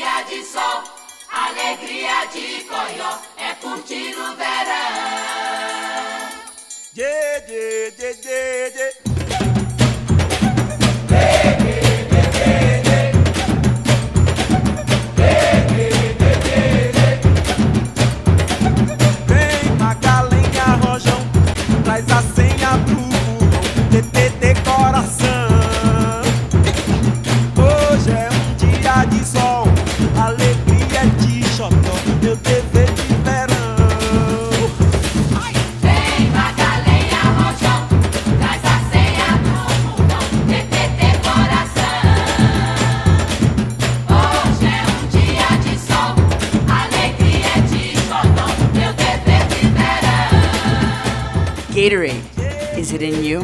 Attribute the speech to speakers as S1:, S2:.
S1: dia de sol, alegria de
S2: coió, é curtir o verão. Yeah, yeah, yeah,
S3: Gatorade, is it in you?